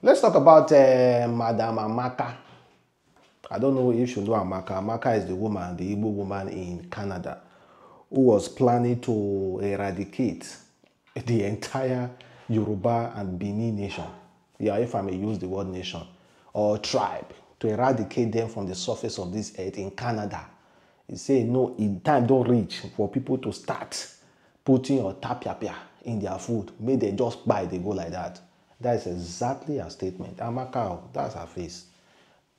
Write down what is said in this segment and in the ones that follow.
Let's talk about uh, Madam Amaka. I don't know if you should know Amaka. Amaka is the woman, the Igbo woman in Canada, who was planning to eradicate the entire Yoruba and Bini nation. Yeah, if I may use the word nation or tribe, to eradicate them from the surface of this earth in Canada. He say no, in time don't reach for people to start putting otapiapia in their food. May they just buy, they go like that. That is exactly her statement. Amaka, that's her face.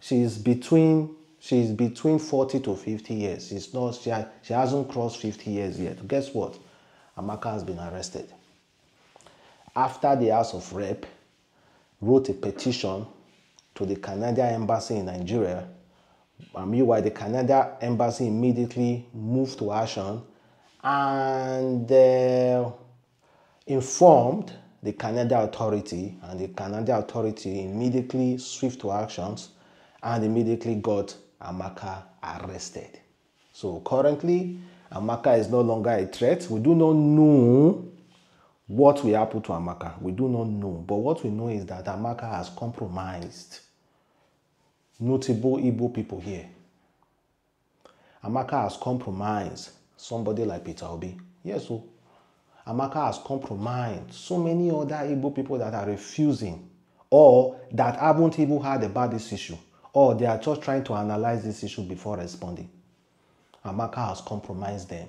She's between she's between 40 to 50 years. She's not she, ha, she hasn't crossed 50 years yet. Guess what? Amaka has been arrested. After the House of Rep wrote a petition to the Canadian embassy in Nigeria, and meanwhile the Canadian embassy immediately moved to action and uh, informed the Canadian authority, and the Canadian authority immediately swift to actions and immediately got Amaka arrested. So currently, Amaka is no longer a threat. We do not know what will happen to Amaka. We do not know. But what we know is that Amaka has compromised notable Igbo people here. Amaka has compromised somebody like Peter Obi. Yes, so Amaka has compromised so many other Igbo people that are refusing or that haven't even heard about this issue or they are just trying to analyze this issue before responding. Amaka has compromised them.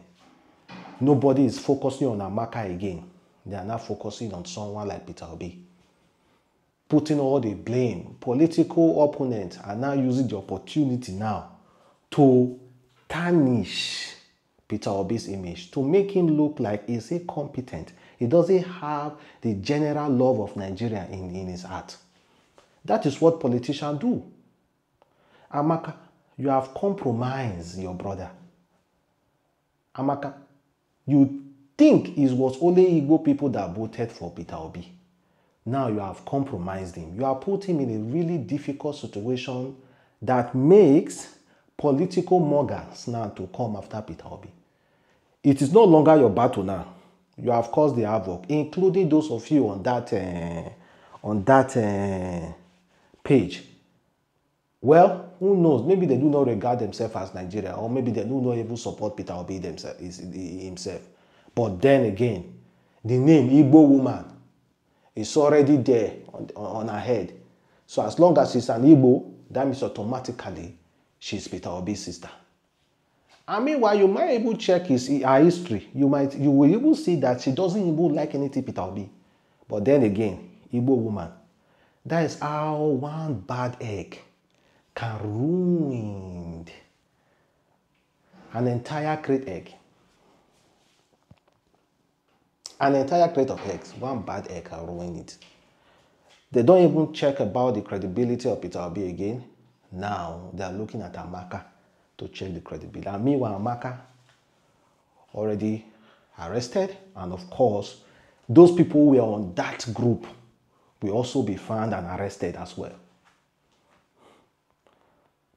Nobody is focusing on Amaka again. They are now focusing on someone like Peter Obi. Putting all the blame. Political opponents are now using the opportunity now to tarnish Peter Obi's image, to make him look like he's competent? He doesn't have the general love of Nigeria in, in his heart. That is what politicians do. Amaka, you have compromised your brother. Amaka, you think it was only Igbo people that voted for Peter Obi. Now you have compromised him. You have put him in a really difficult situation that makes political muggers now to come after Peter Obi. It is no longer your battle now. You have caused the havoc, including those of you on that uh, on that uh, page. Well, who knows? Maybe they do not regard themselves as Nigeria, or maybe they do not even support Peter Obi himself. But then again, the name Igbo woman is already there on, on her head. So as long as she's an Igbo, that means automatically she's Peter Obi's sister. And meanwhile, you might even check his her history. You might you will even see that she doesn't even like anything Peter Obi. But then again, Igbo woman. That is how one bad egg can ruin an entire crate egg. An entire crate of eggs, one bad egg can ruin it. They don't even check about the credibility of Peter Obi again. Now they are looking at Amaka to check the credibility. And meanwhile, Amaka already arrested, and of course, those people who were on that group will also be found and arrested as well.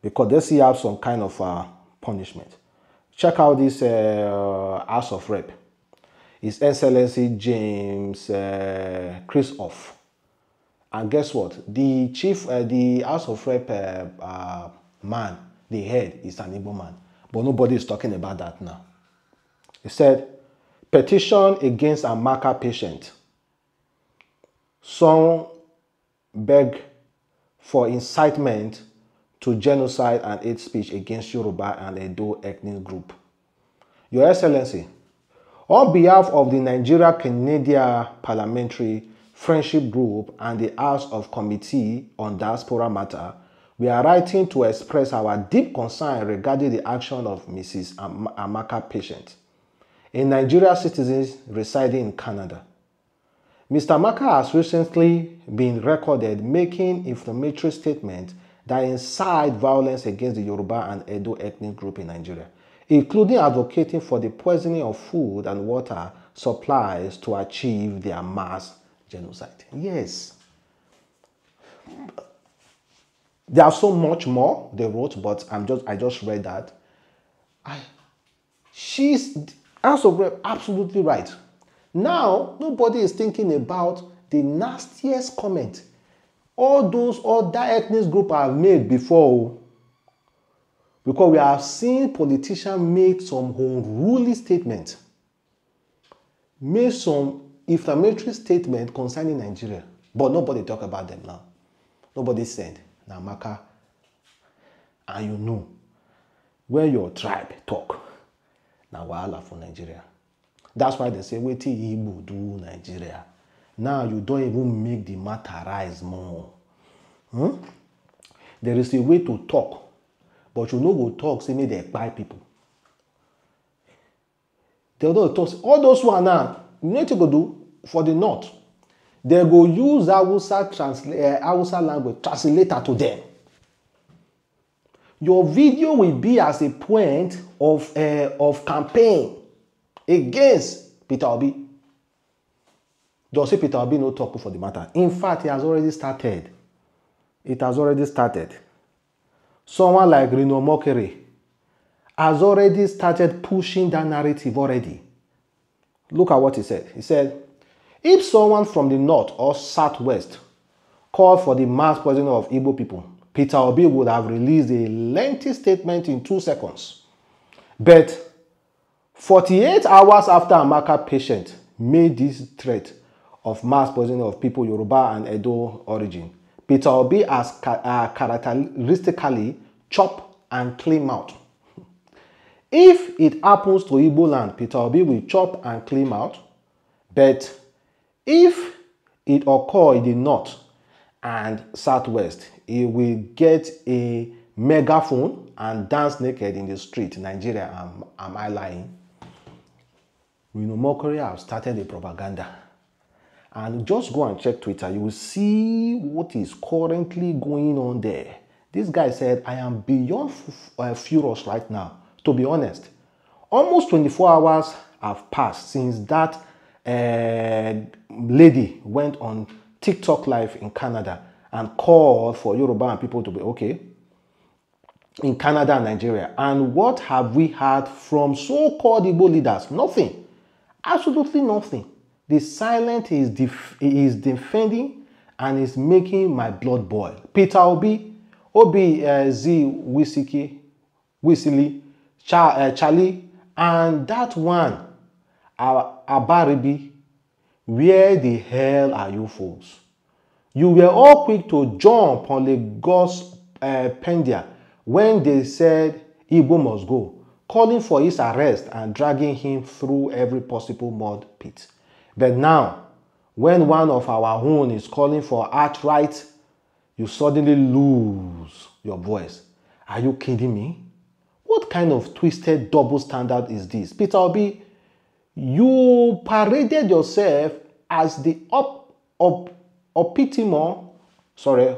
Because they still have some kind of uh, punishment. Check out this uh, House of Rep. His Excellency James uh, Christoph. And guess what? The chief, uh, the House of Rep uh, uh, man, the head, is an Igbo man. But nobody is talking about that now. He said, petition against Amaka patient. Some beg for incitement to genocide and hate speech against Yoruba and Edo ethnic group. Your Excellency, on behalf of the Nigeria Canadian Parliamentary Friendship Group and the House of Committee on Diaspora Matter, we are writing to express our deep concern regarding the action of Mrs. Am Amaka Patience, a Nigerian citizen residing in Canada. Mr. Amaka has recently been recorded making inflammatory statements that incite violence against the Yoruba and Edo ethnic group in Nigeria, including advocating for the poisoning of food and water supplies to achieve their mass genocide. Yes. There's so much more they wrote, but I'm just I just read that. I she's also absolutely right. Now nobody is thinking about the nastiest comment. All those other ethnic group have made before oh. because we have seen politicians make some unruly statement. Made some inflammatory statement concerning nigeria. But nobody talk about them now. Nobody send na maka and you know when your tribe talk. Na wahala for nigeria. That's why they say wetin igbo do nigeria? Now you don even make the matter rise more. Hmm? there is a way to talk but you no go talk say make dem kpai people. They don talk all those one now you know wetin go do for the north they go use hausa translate uh, hausa language translator to them. Your video will be as a point of uh, of campaign against peter obi. Say peter obi no talk for the matter. In fact it has already started. It has already started. Someone like rino mokere has already started pushing that narrative already. Look at what he said. He said if someone from the north or southwest called for the mass poisoning of igbo people Peter Obi would have released a lengthy statement in two seconds. But 48 hours after Amaka patient made this threat of mass poisoning of people Yoruba and Edo origin, Peter Obi has uh, characteristically chop and clean out. If it happens to Igbo land, Peter Obi will chop and clean out. But if it occur in the north and southwest, he will get a megaphone and dance naked in the street. Nigeria, am, am I lying? We know Omokri have started a propaganda. And just go and check Twitter. You will see what is currently going on there. This guy said, I am beyond uh, furious right now. To be honest, almost 24 hours have passed since that uh, lady went on TikTok live in Canada and called for Yoruba people to be okay in Canada and Nigeria. And what have we had from so-called Igbo leaders? Nothing. Absolutely nothing. The silent is, def is defending and is making my blood boil. Peter Obi, Obi uh, Z Wisiki, Wisili, uh, Charlie, and that one, Abaribe, where the hell are you fools? You were all quick to jump on Lagos uh, Pendia when they said Igbo must go, calling for his arrest and dragging him through every possible mud pit. But now, when one of our own is calling for outright, you suddenly lose your voice. Are you kidding me? What kind of twisted double standard is this? Peter Obi, you paraded yourself as the up, up epitome, sorry,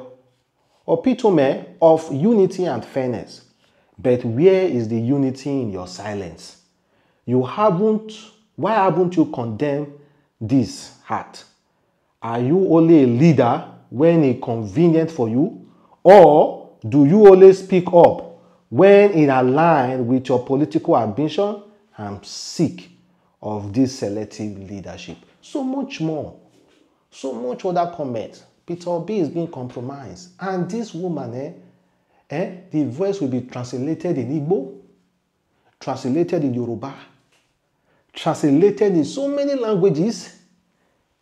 epitome of unity and fairness. But where is the unity in your silence? You haven't, why haven't you condemned this heart? Are you only a leader when it's convenient for you? Or do you only speak up when in align with your political ambition? I'm sick of this selective leadership. So much more. So much other comments. Peter Obi is being compromised. And this woman, eh, eh, the voice will be translated in Igbo, translated in Yoruba, translated in so many languages,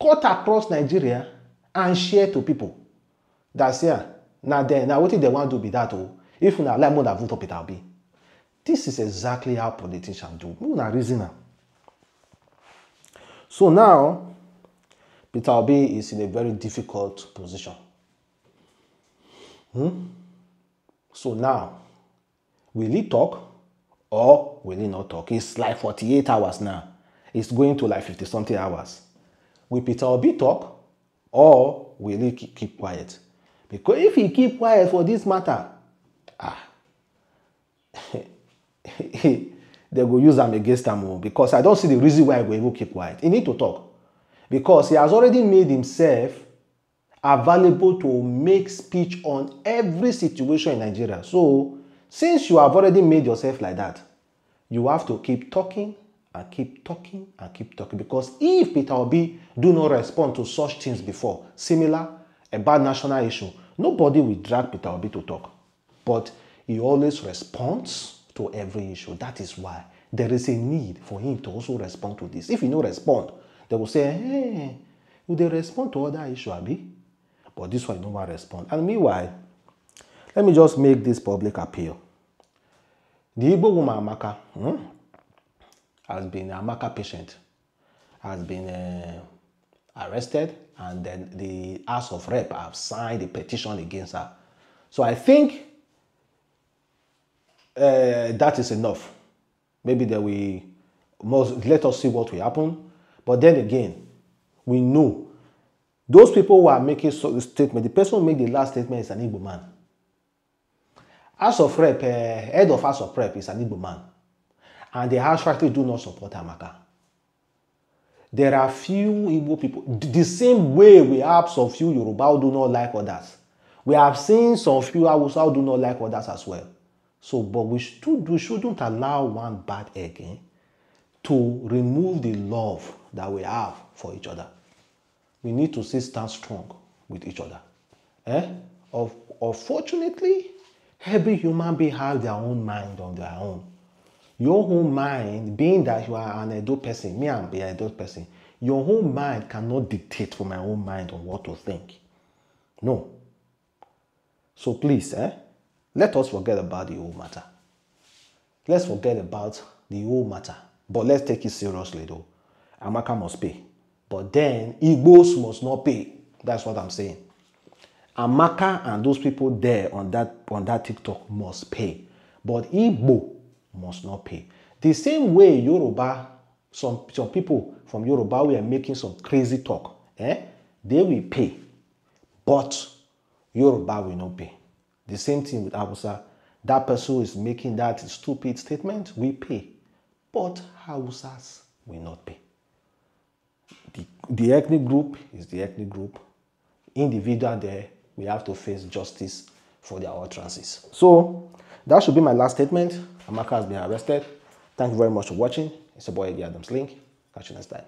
cut across Nigeria, and shared to people. That's here. Now then, now what did they want to be that? Oh, if not, let more vote for Peter Obi. This is exactly how politicians do. Una reason. So now, Peter Obi is in a very difficult position. Hmm? So now, will he talk or will he not talk? It's like 48 hours now. It's going to like 50 something hours. Will Peter Obi talk or will he keep quiet? Because if he keep quiet for this matter, ah, they go use them against him oh, because I don't see the reason why he will keep quiet. He need to talk because he has already made himself available to make speech on every situation in Nigeria. So, since you have already made yourself like that, you have to keep talking and keep talking and keep talking. Because if Peter Obi do not respond to such things before, similar about national issue, nobody will drag Peter Obi to talk. But he always responds to every issue. That is why there is a need for him to also respond to this. If he no respond, they will say, hey, will they respond to other issue, Abi? But this one, no one respond. And meanwhile, let me just make this public appeal. The Igbo woman Amaka hmm, has been Amaka Patience, has been uh, arrested, and then the House of Rep have signed a petition against her. So I think uh, that is enough. Maybe that we must let us see what will happen. But then again, we know those people who are making so statement, the person who made the last statement is an Igbo man. House of Rep, uh, head of of Rep is an Igbo man. And the House factory do not support Amaka. There are few Igbo people, the same way we have some few Yoruba who do not like others. We have seen some few Hausa who do not like others as well. So, but we, should, we shouldn't allow one bad egg eh, to remove the love that we have for each other. We need to still stand strong with each other. Eh? Of, unfortunately, every human being has their own mind on their own. Your own mind, being that you are an adult person, me I'm an adult person, your own mind cannot dictate for my own mind on what to think. No. So please, eh? Let us forget about the whole matter. Let's forget about the whole matter. But let's take it seriously though. Amaka must pay. But then Igbos must not pay. That's what I'm saying. Amaka and those people there on that on that TikTok must pay. But Igbo must not pay. The same way Yoruba, some, some people from Yoruba were making some crazy talk. Eh? They will pay. But Yoruba will not pay. The same thing with Hausa. That person is making that stupid statement, we pay. But Hausas will not pay. The, the ethnic group is the ethnic group. Individual there, we have to face justice for their utterances. So that should be my last statement. Amaka has been arrested. Thank you very much for watching. It's your boy Eddie Adams Link. Catch you next time.